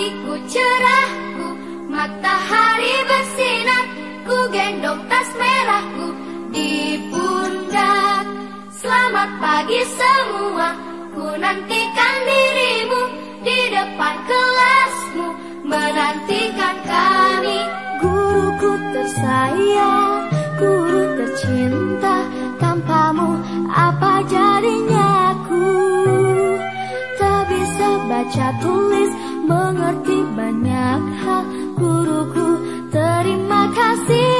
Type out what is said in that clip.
Pagiku cerahku, matahari bersinar, ku gendong tas merahku di pundak. Selamat pagi semua, ku nantikan dirimu di depan kelasmu, menantikan kami. Guruku tersayang, guru tercinta, tanpamu apa jadinya aku? Tak bisa baca tulis mengerti banyak hal. Guruku terima kasih.